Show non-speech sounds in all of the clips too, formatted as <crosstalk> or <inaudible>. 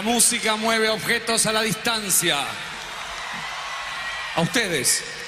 La música mueve objetos a la distancia. A ustedes.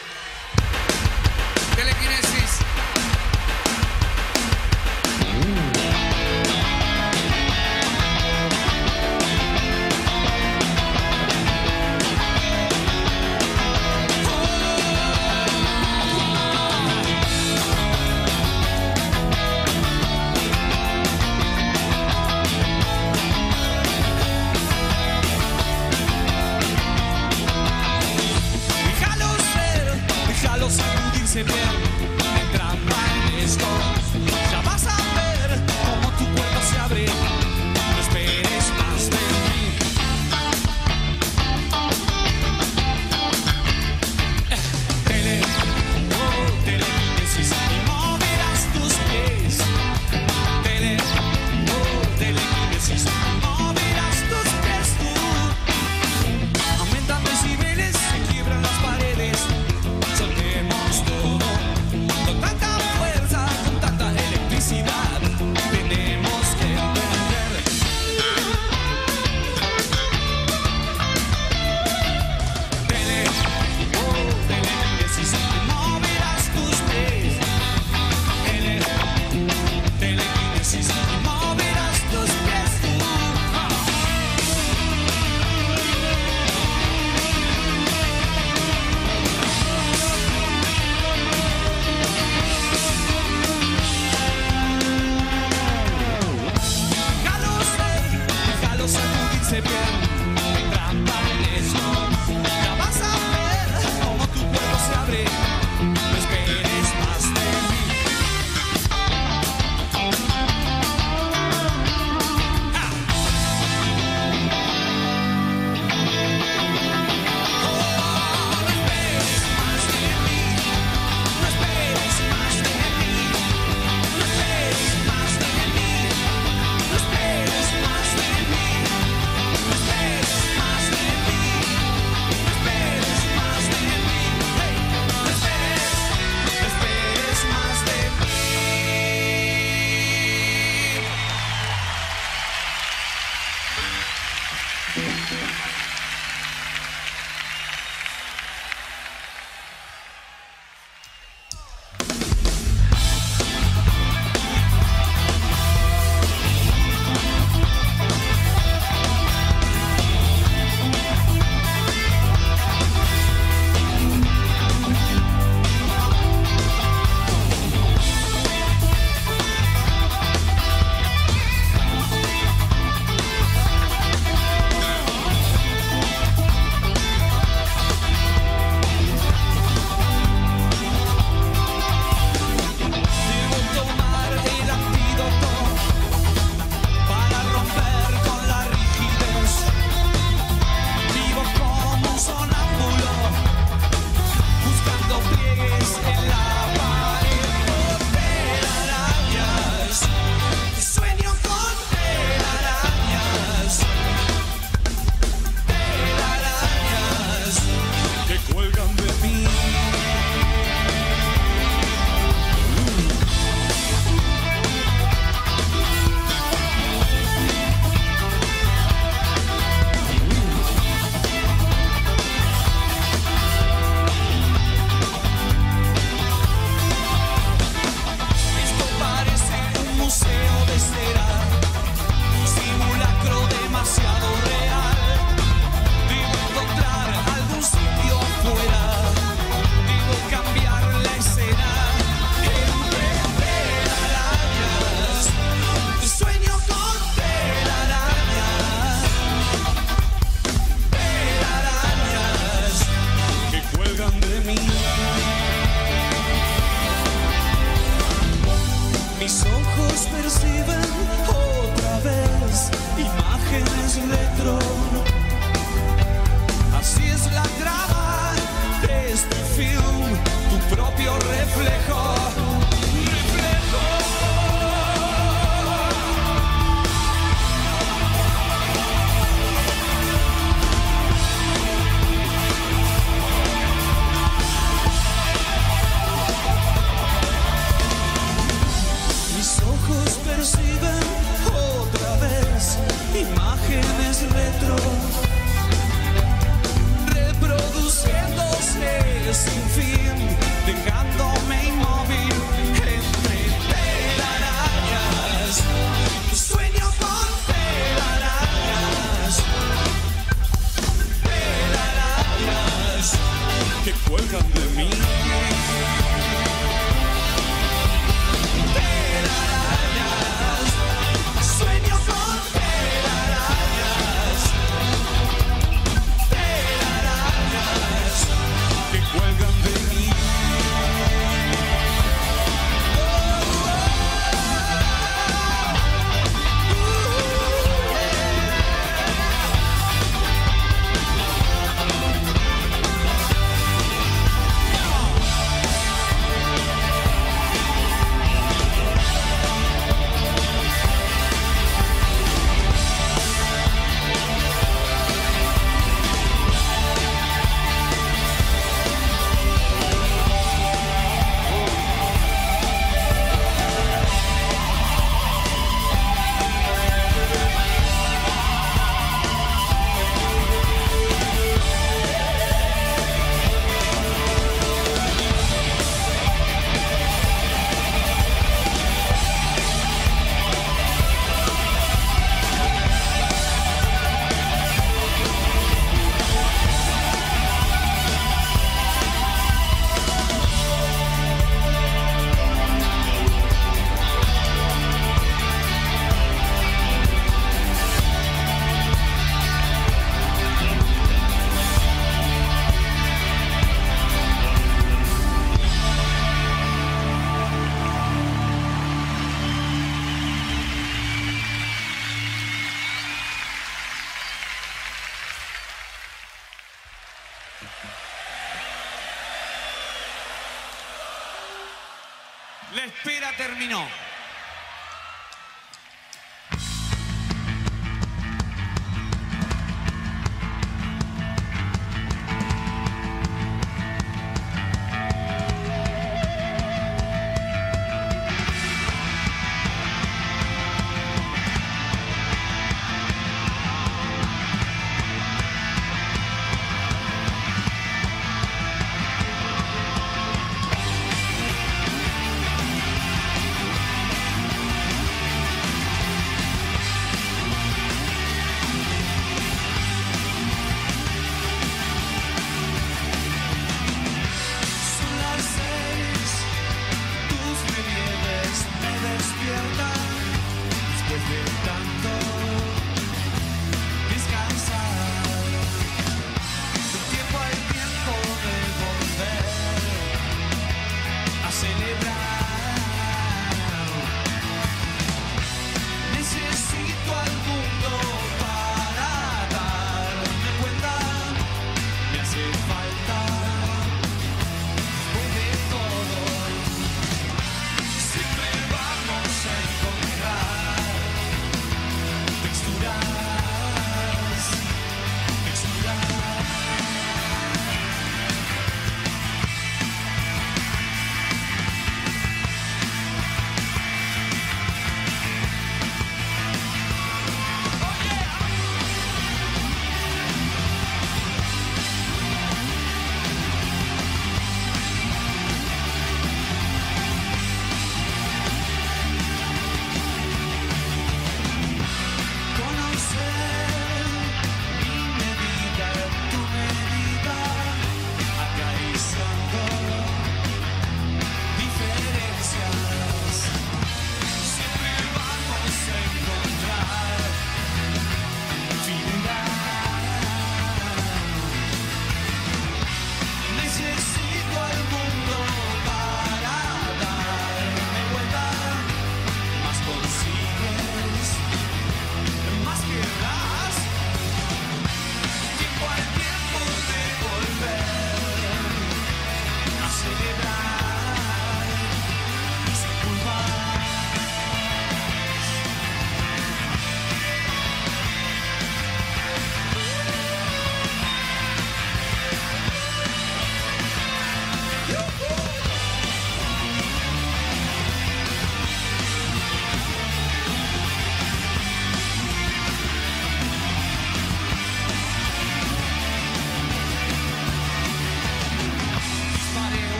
camino.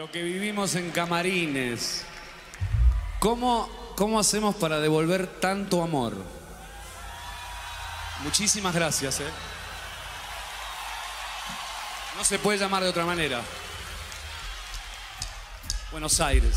Lo que vivimos en camarines. ¿Cómo, cómo hacemos para devolver tanto amor? Muchísimas gracias. ¿eh? No se puede llamar de otra manera. Buenos Aires.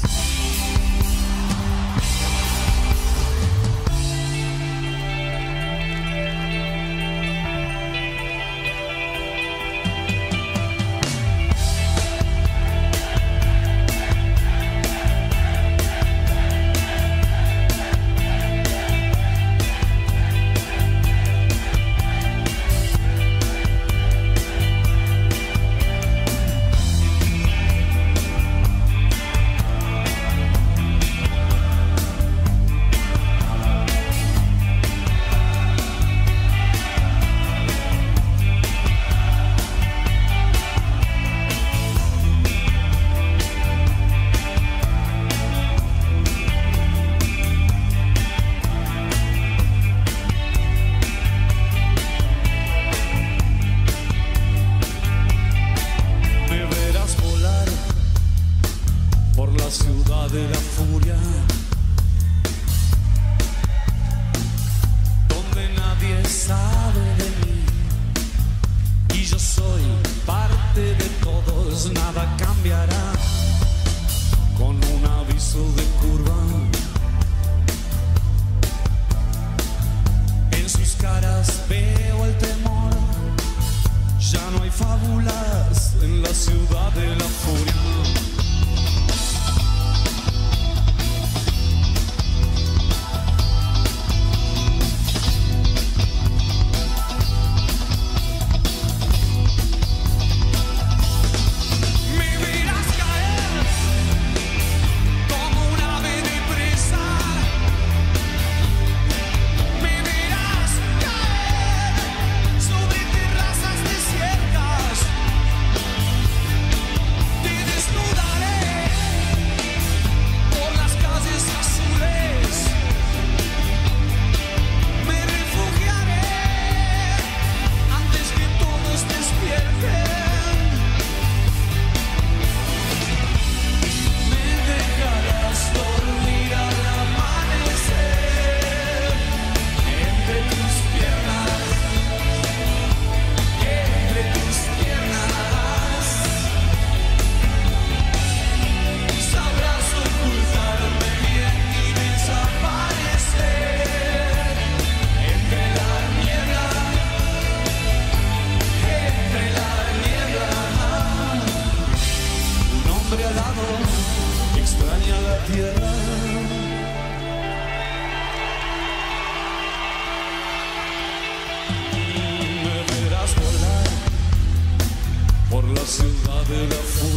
to the floor.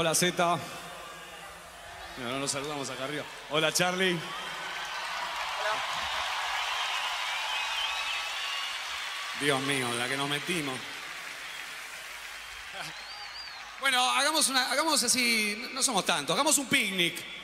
Hola Z. Mira, no nos saludamos acá arriba. Hola Charlie. Dios mío, la que nos metimos. Bueno, hagamos una, hagamos así, no somos tantos, hagamos un. Picnic.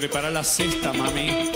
Prepara la cesta, mami.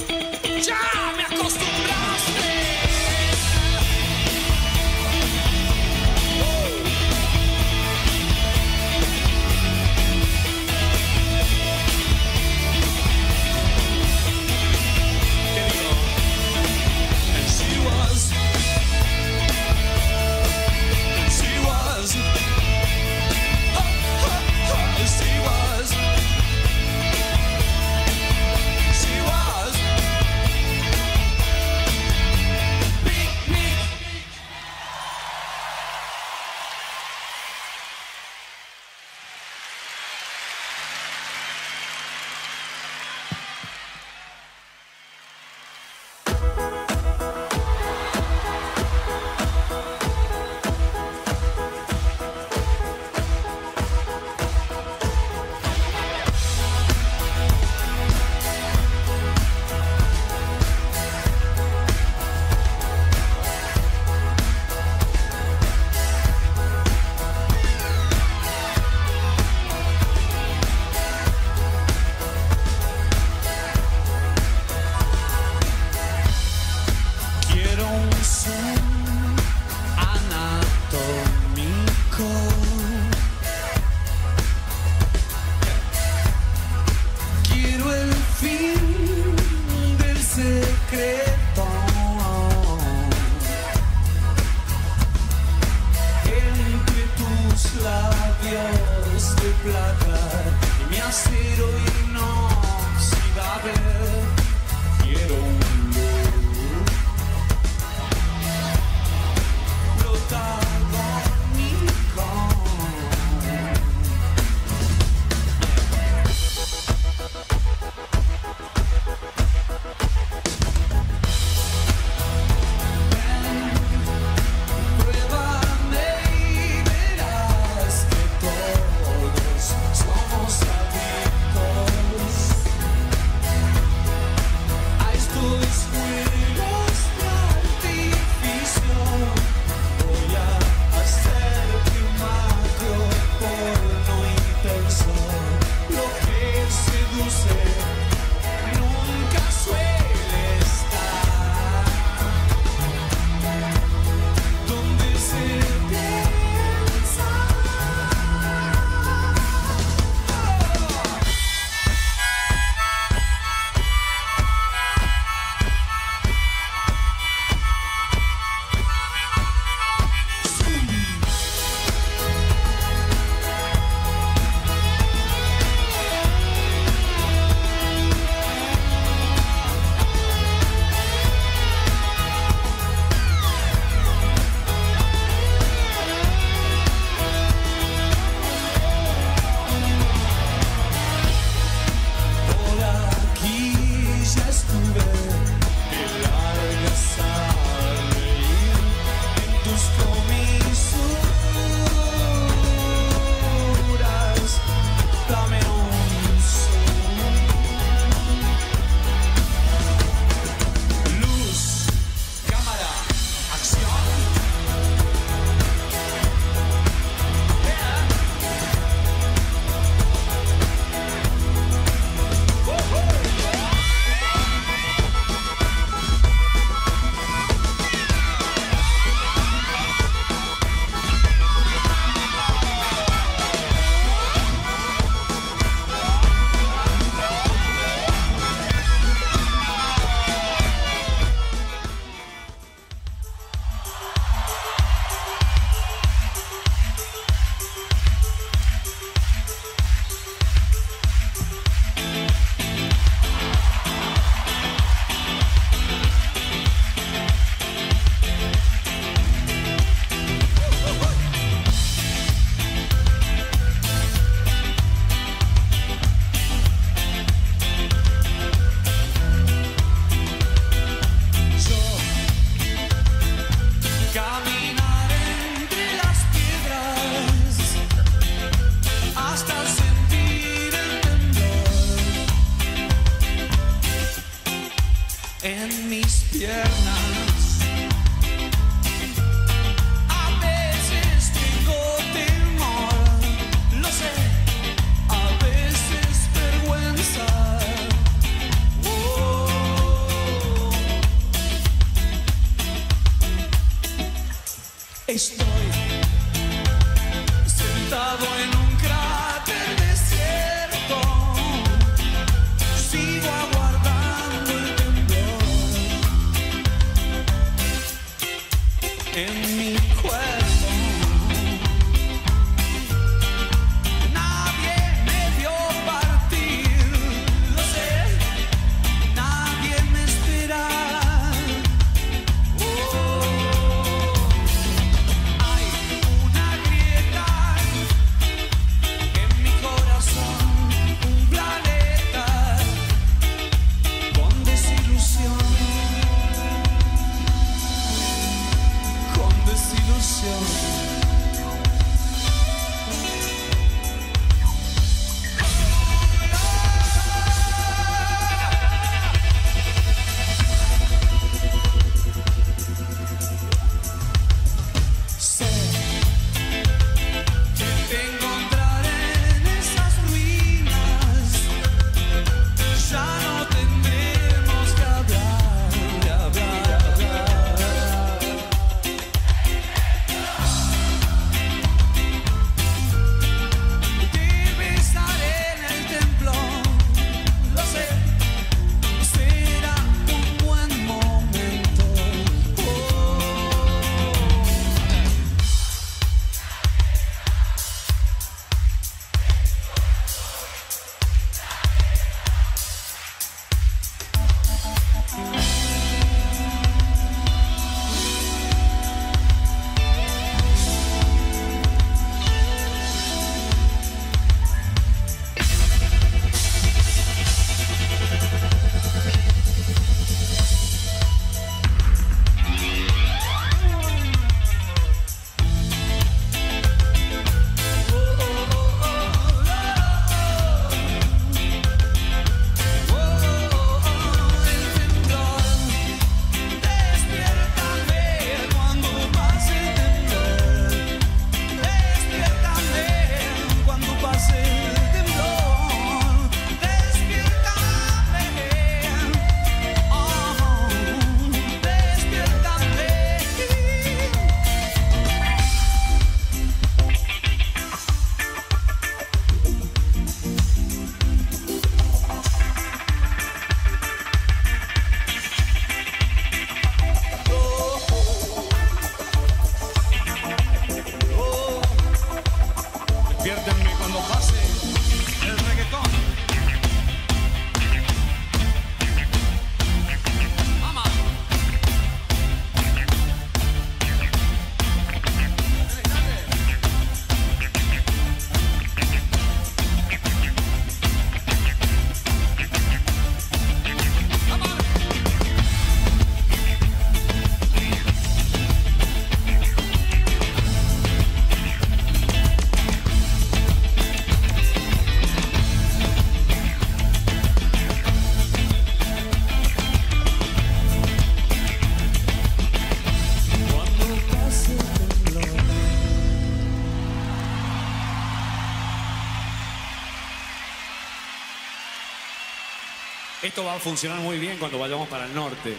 va a funcionar muy bien cuando vayamos para el norte.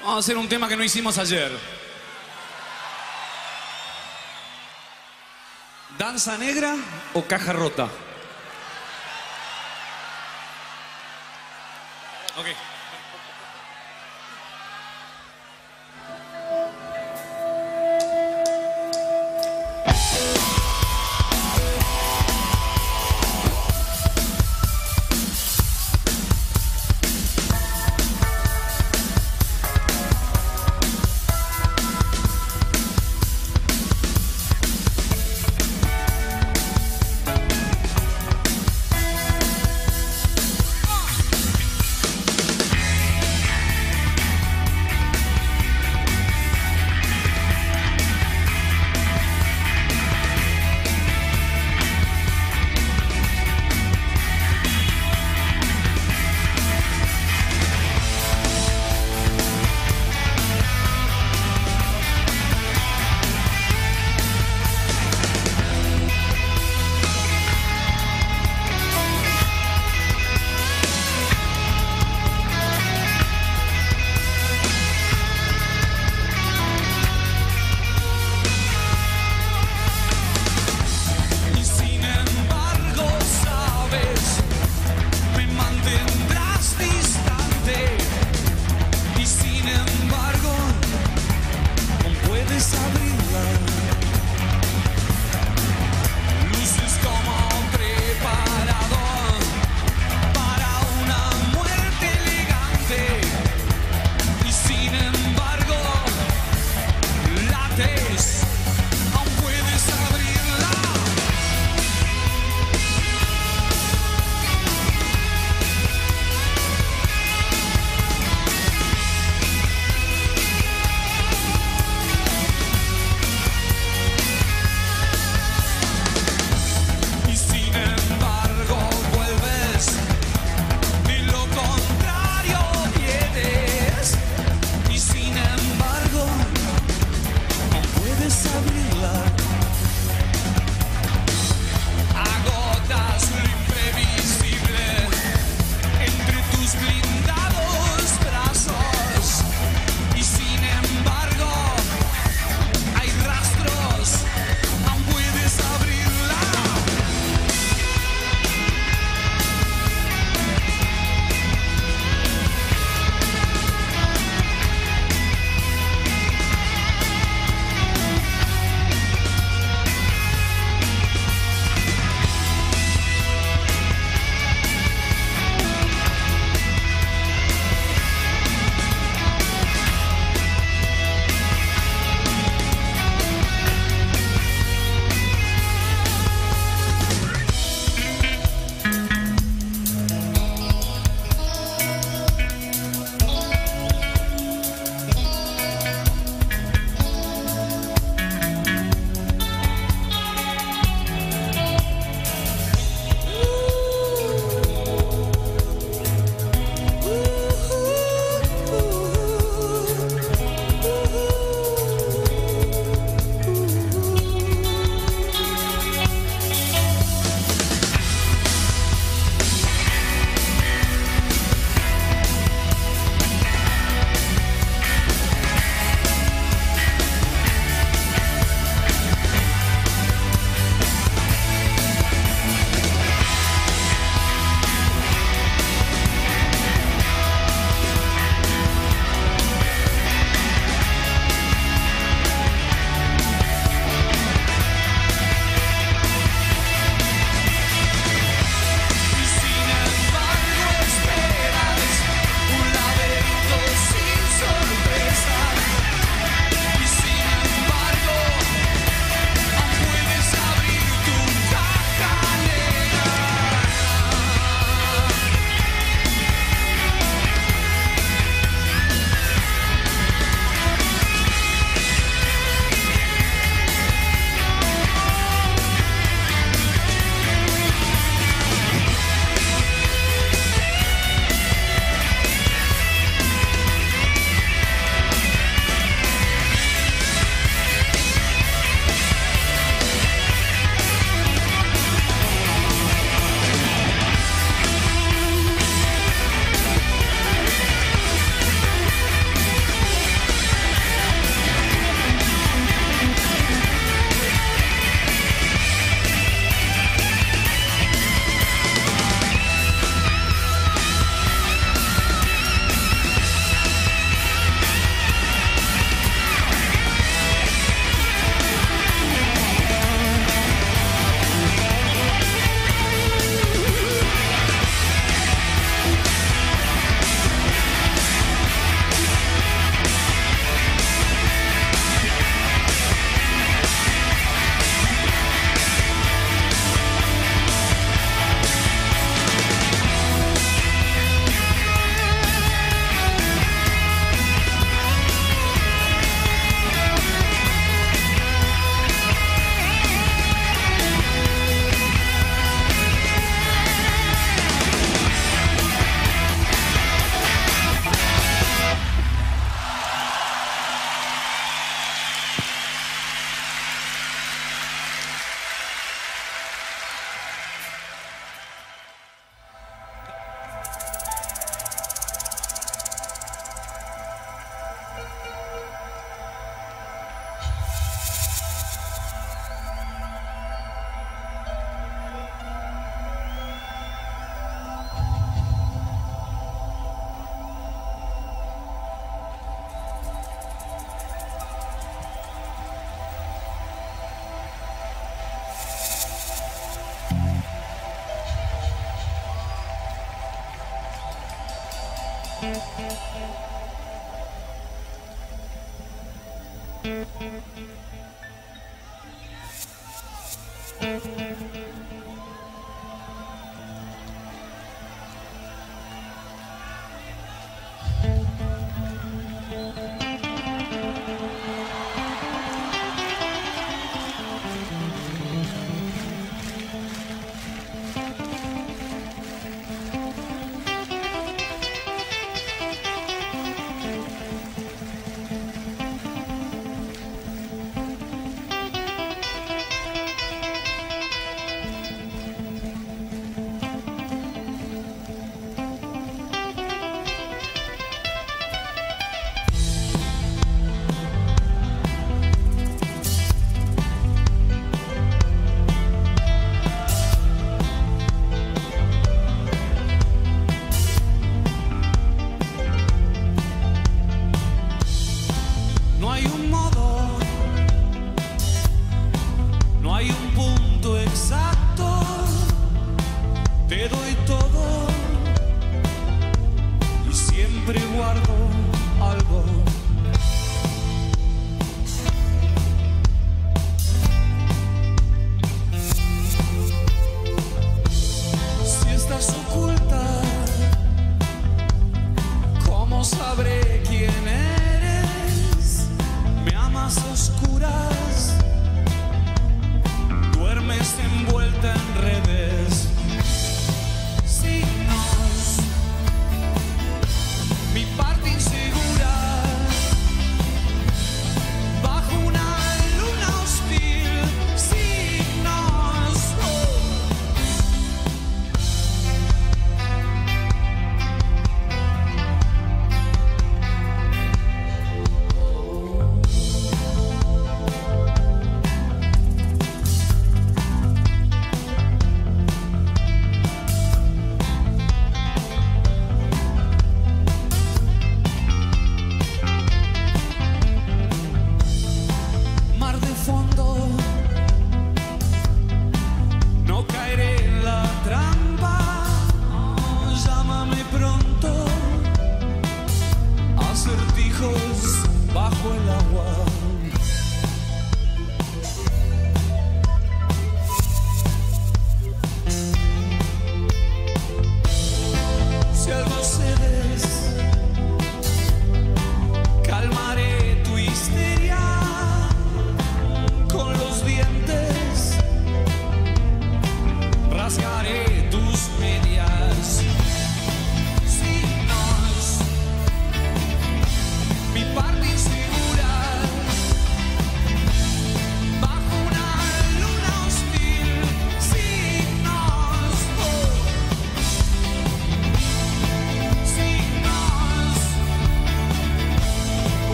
Vamos a hacer un tema que no hicimos ayer. ¿Danza negra o caja rota?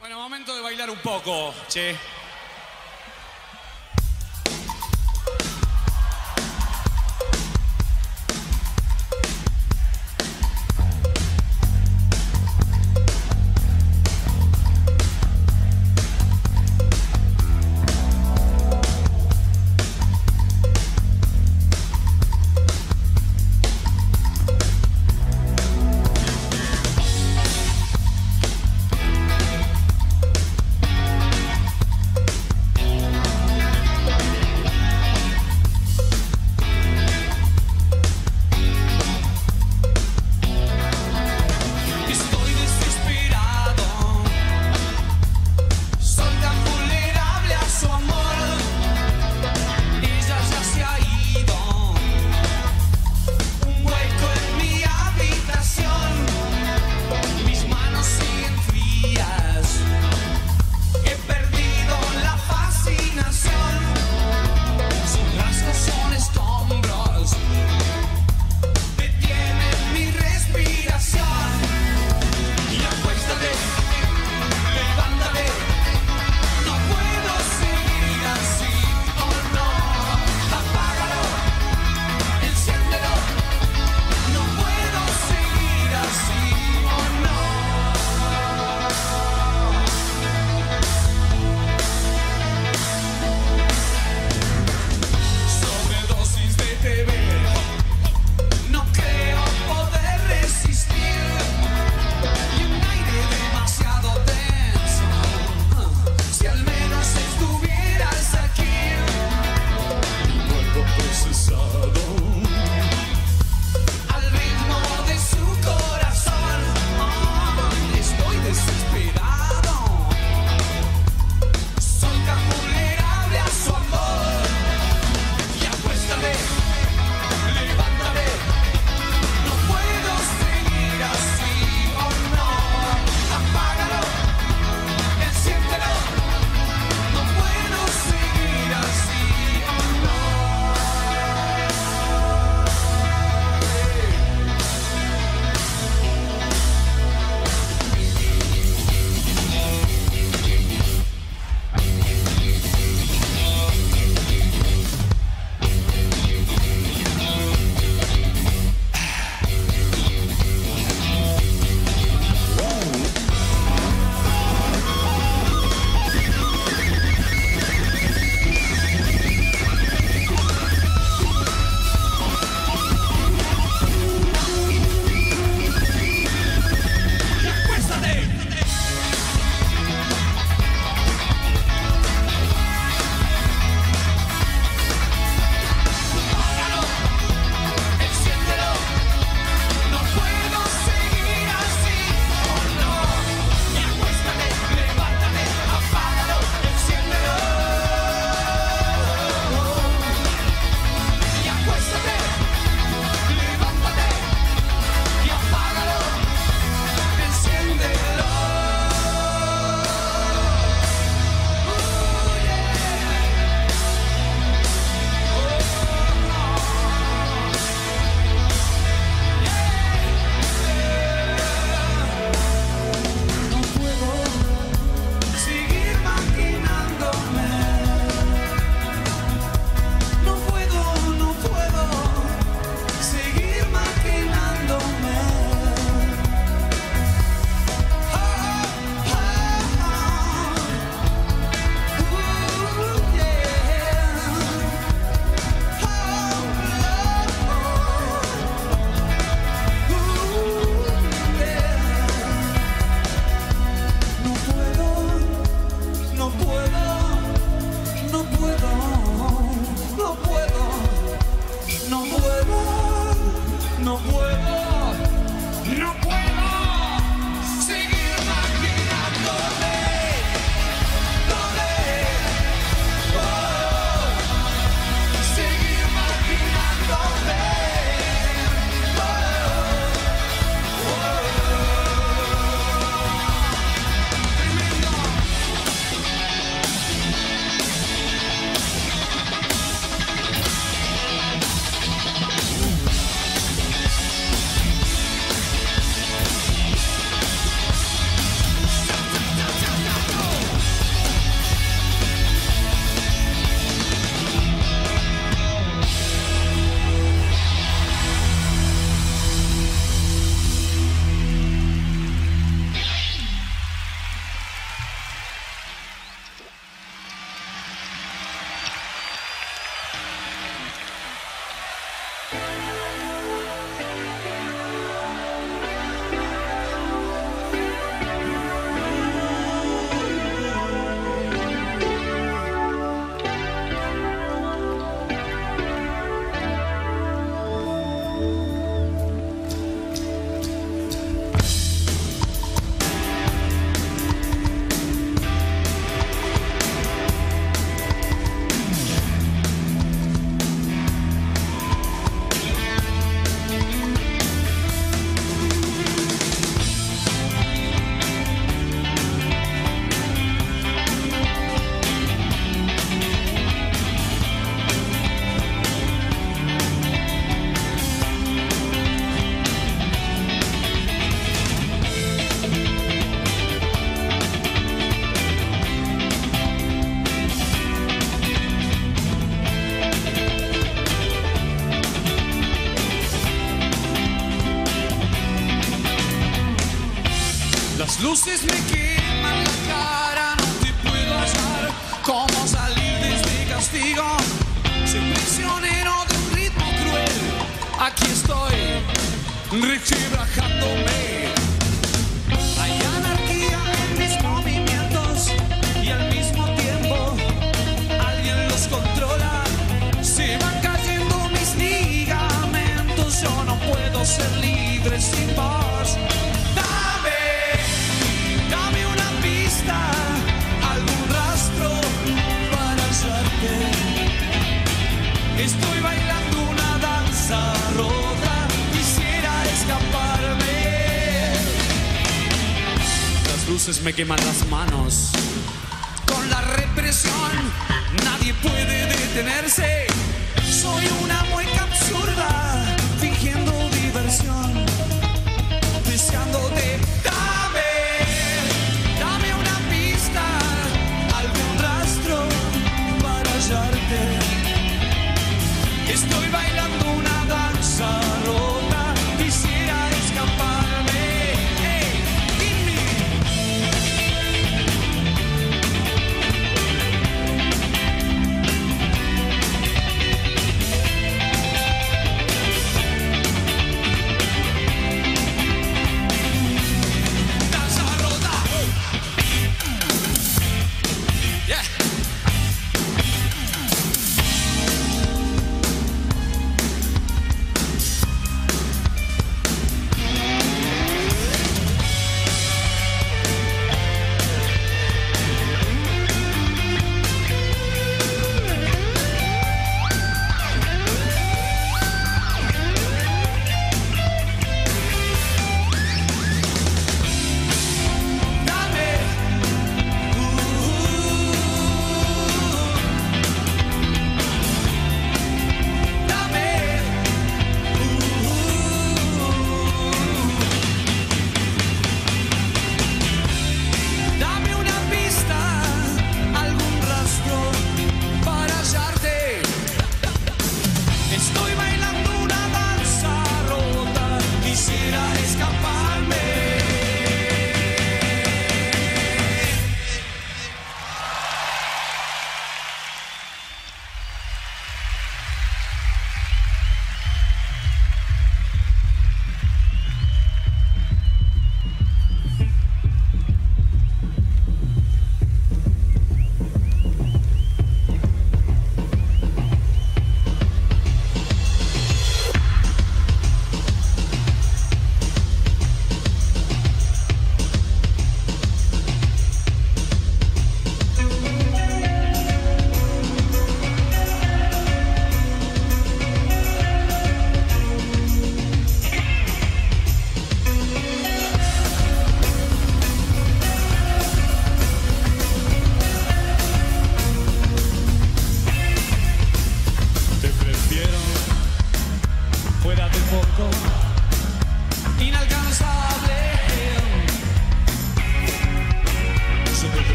Bueno, momento de bailar un poco, che. Ser libre sin vos. Dame, dame una pista, algún rastro para hallarte. Estoy bailando una danza rota, quisiera escaparme. Las luces me queman las manos. Con la represión nadie puede detenerse. Soy una mueca absurda,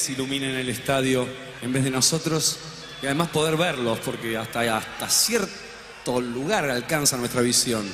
ustedes iluminen el estadio en vez de nosotros y además poder verlos, porque hasta, hasta cierto lugar alcanza nuestra visión.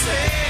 say.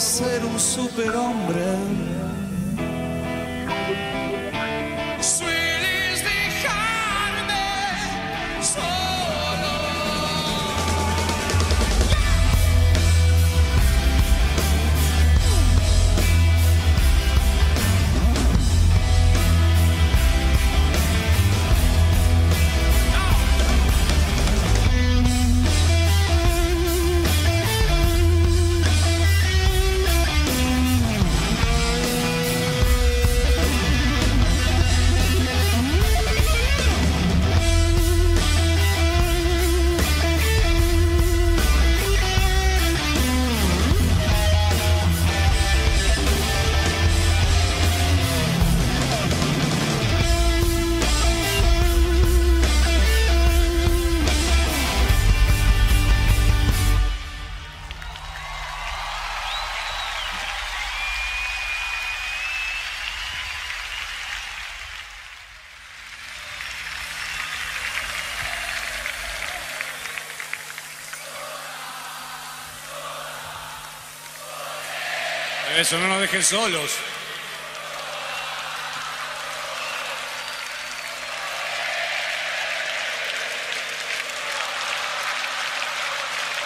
Ser un superhombre. Eso, no nos dejen solos.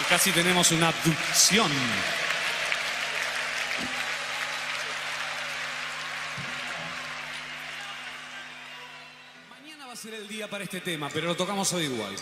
Y casi tenemos una abducción. Mañana va a ser el día para este tema, pero lo tocamos hoy igual.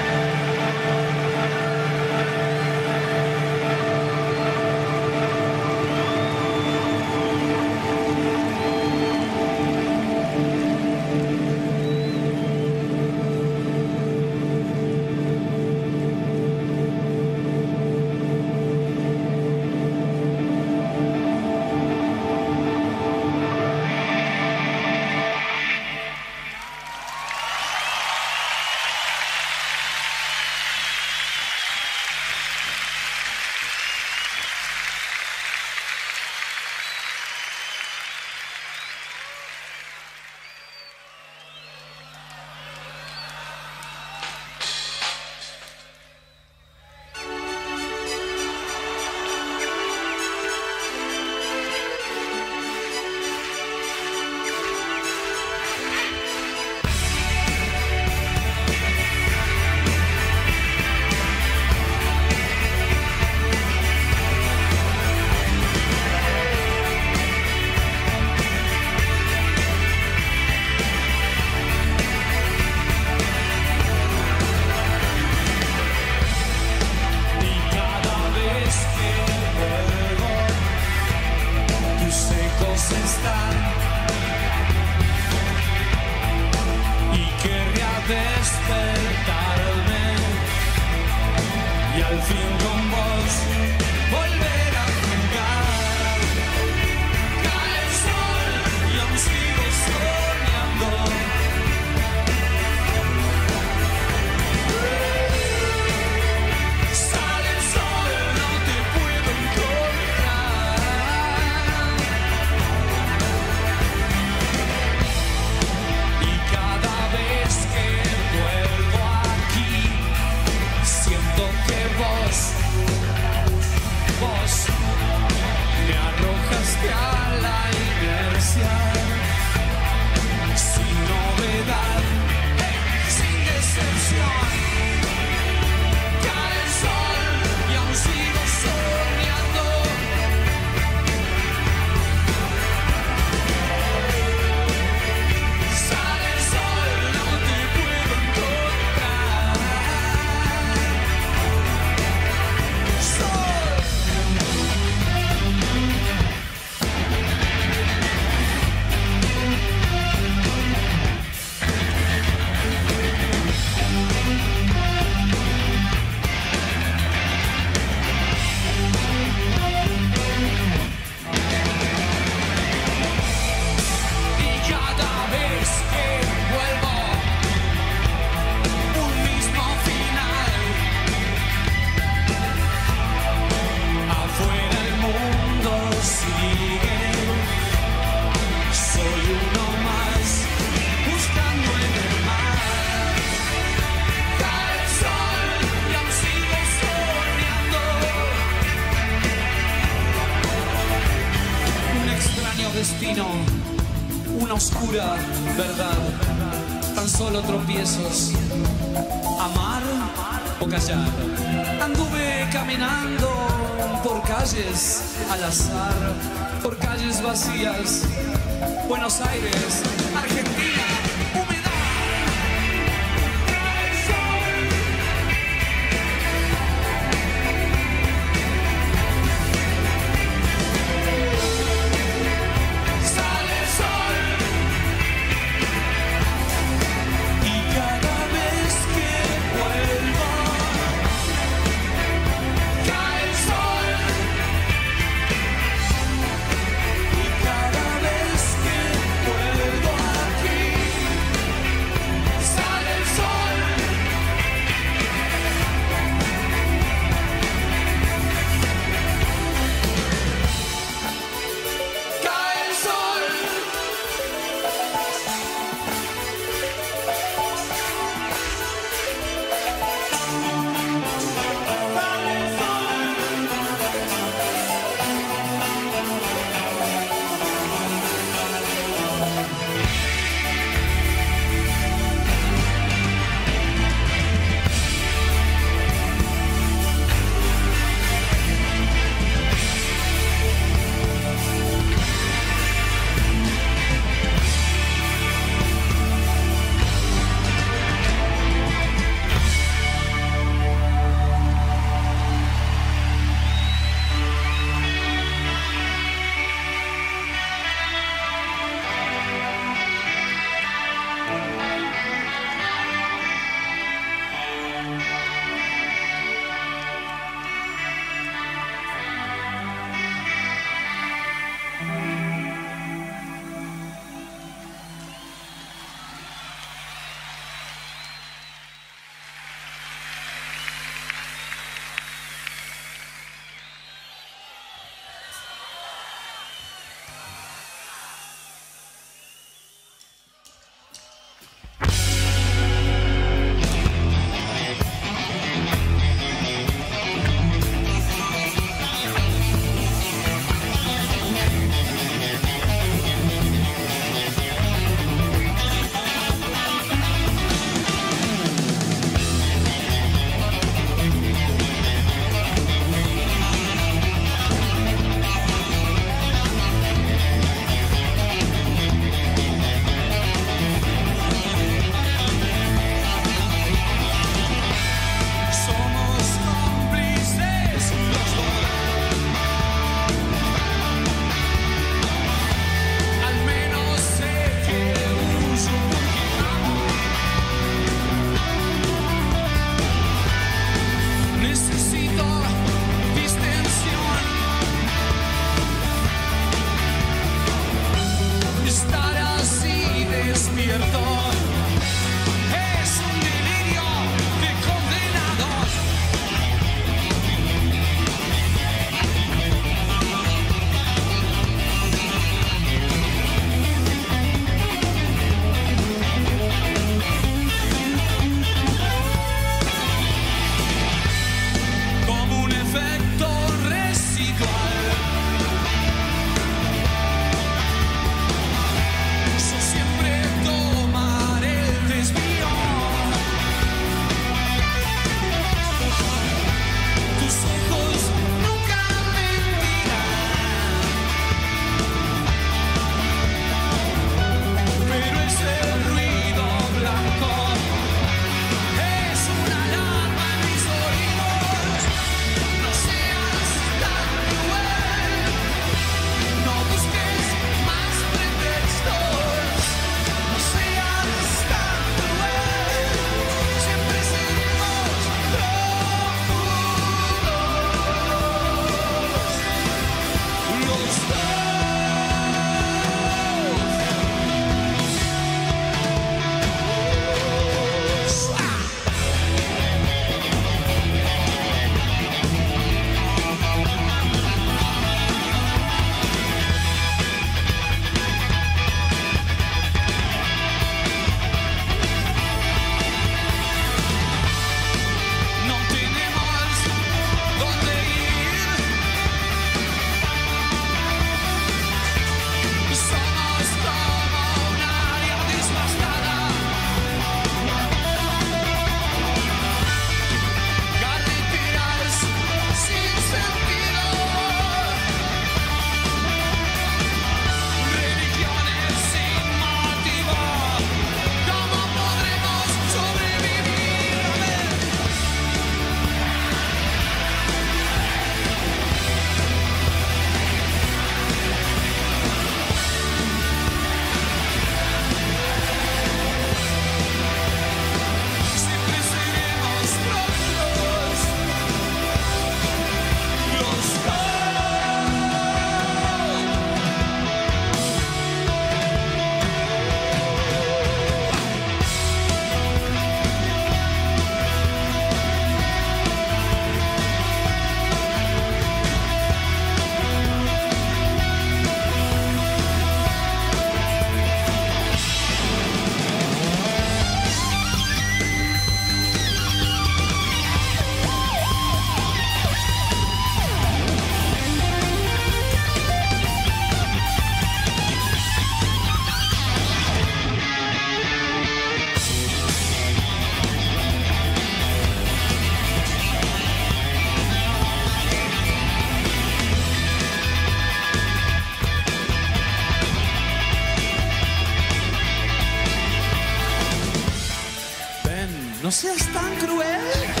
No seas tan cruel.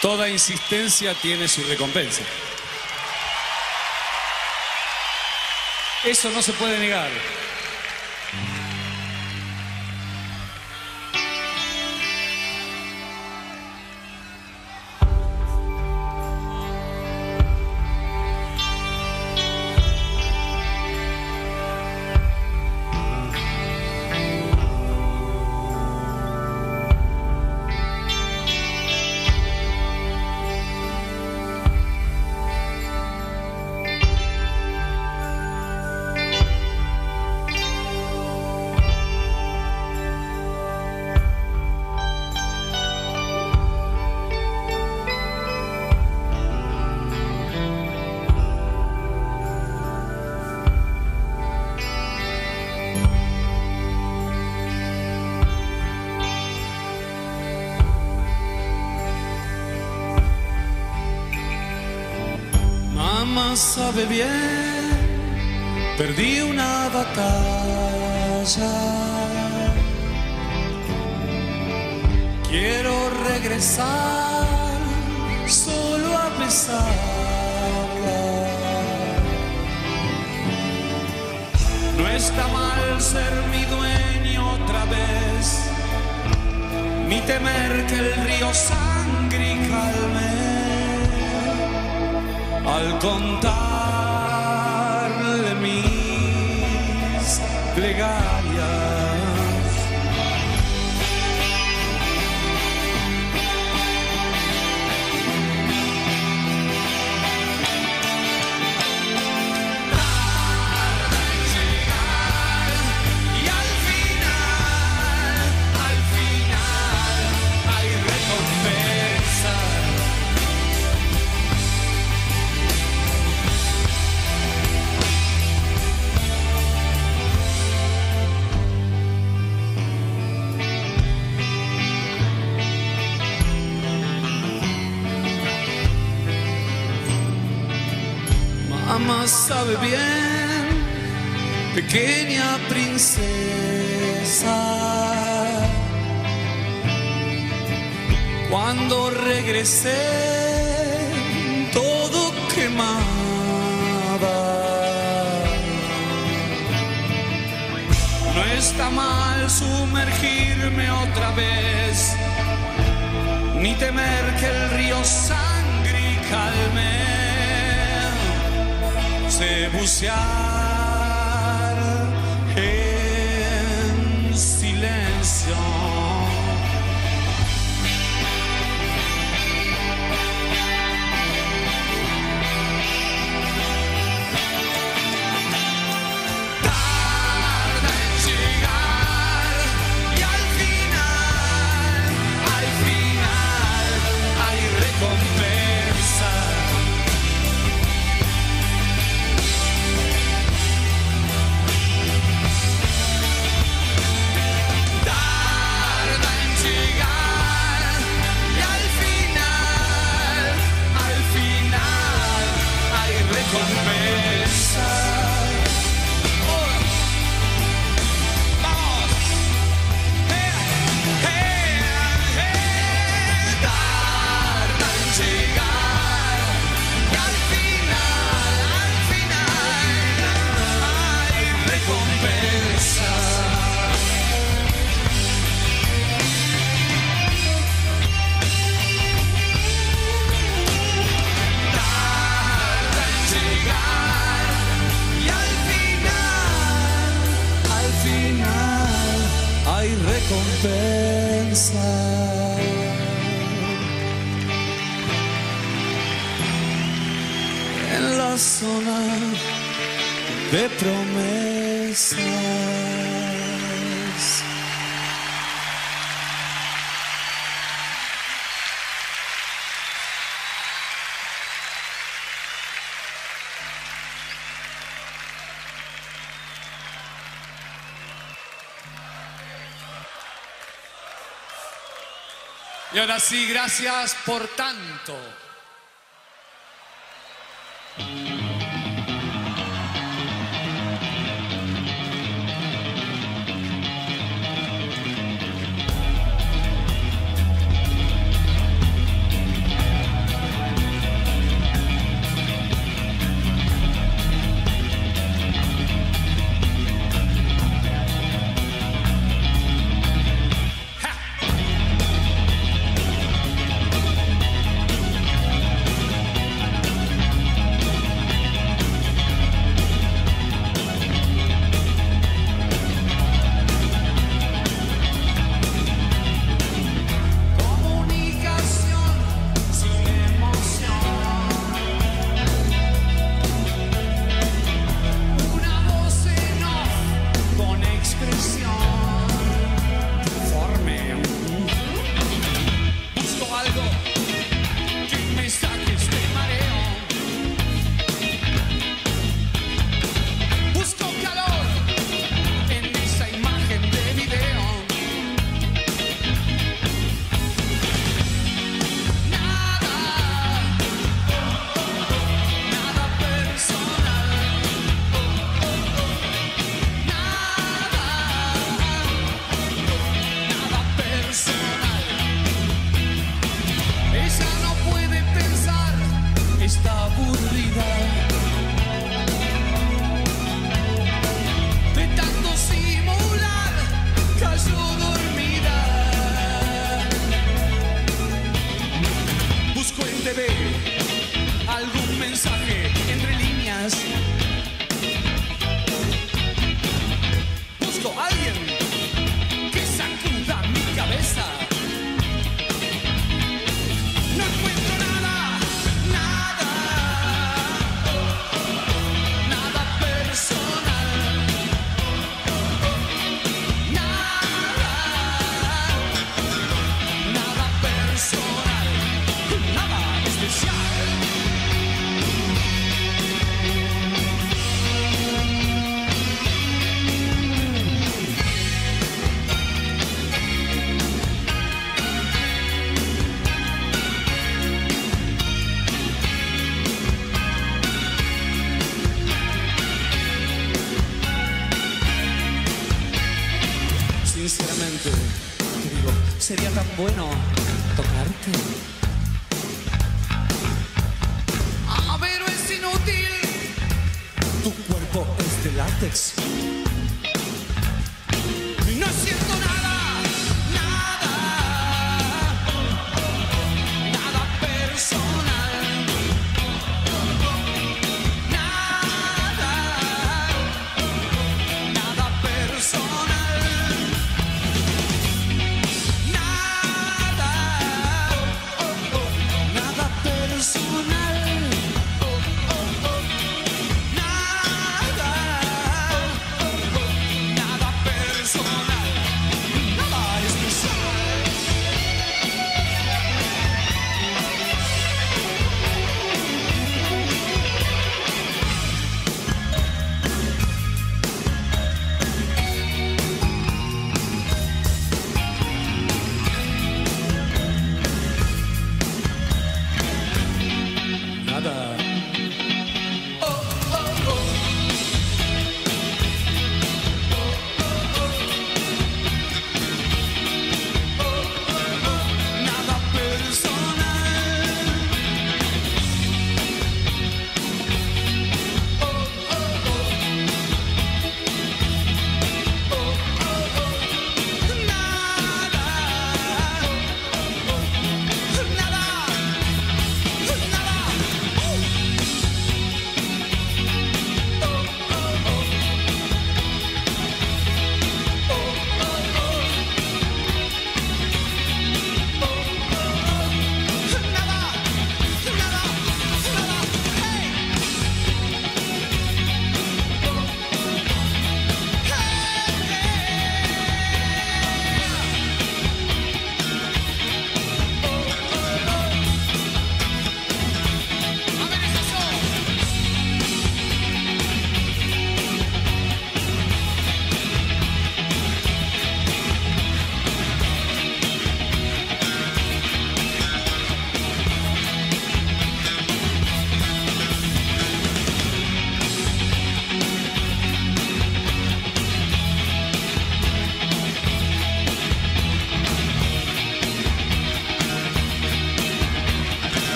Toda insistencia tiene su recompensa. Eso no se puede negar. sabe bien, pequeña princesa. Cuando regresé, todo quemaba. No está mal sumergirme otra vez, ni temer que el río sangre calme sé bucear. Y ahora sí, gracias por tanto.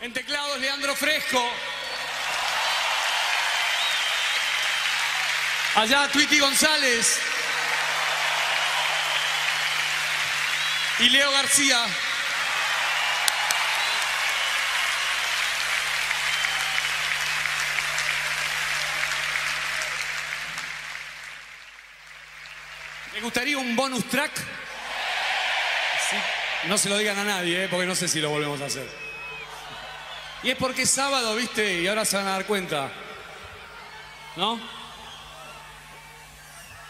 En teclados, Leandro Fresco. Allá, Twitty González. Y Leo García. ¿Me gustaría un bonus track? Sí. No se lo digan a nadie, ¿eh? porque no sé si lo volvemos a hacer. Y es porque es sábado, ¿viste? Y ahora se van a dar cuenta. ¿No?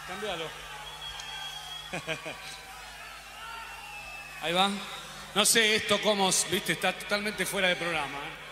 Cámbialo. <laughs> Ahí va. No sé esto cómo, ¿viste? Está totalmente fuera de programa. ¿eh?